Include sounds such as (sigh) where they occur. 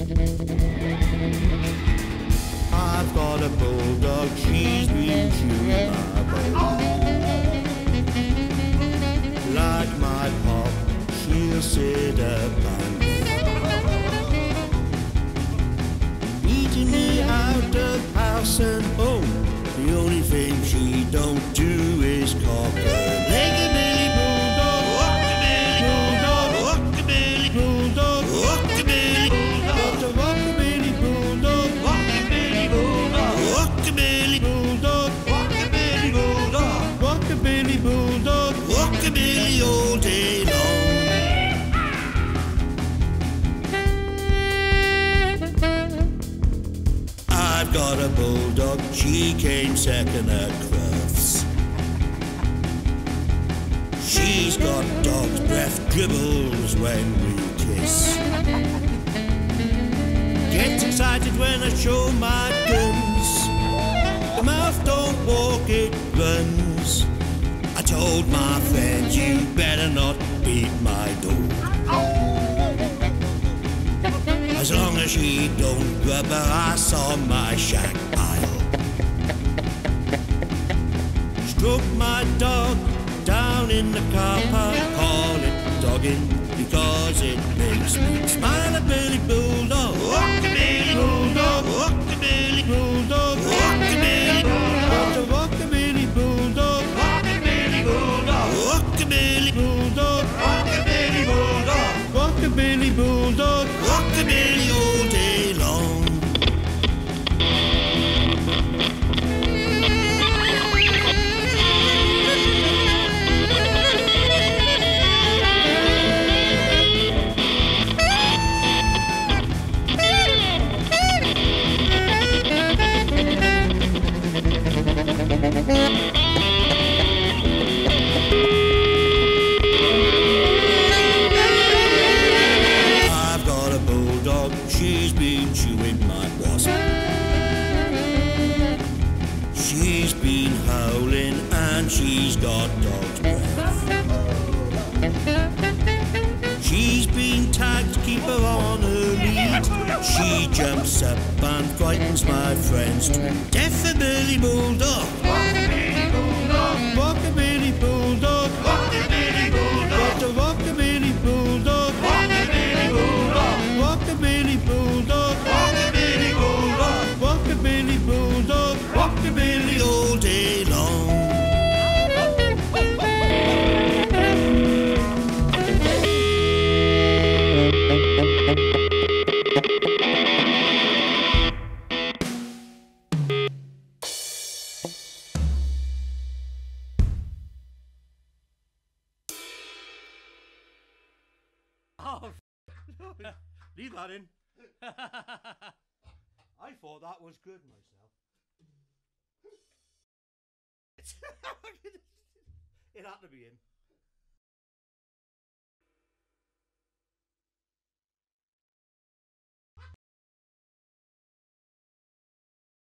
I've got a bulldog, she's been chewing my bone. Like my pop, she'll sit up and Eating me out of house and home. The only thing she don't do All day long. I've got a bulldog, she came second at Crufts. She's got dog's breath, dribbles when we kiss. Gets excited when I show my guns. The mouth don't walk, it runs. Told my friends, you better not beat my dog. As long as she don't rub her ass on my shack pile. Stroke my dog down in the car park, call it dogging because it makes me smile a Billy Bulldog, I've got a bulldog, she's been chewing my wasp. She's been howling and she's got dog's breath. She's been tagged, keep her on her lead. She jumps up and frightens my friends to death. A Bulldog. (laughs) leave that in. (laughs) I thought that was good myself. (laughs) it had to be in.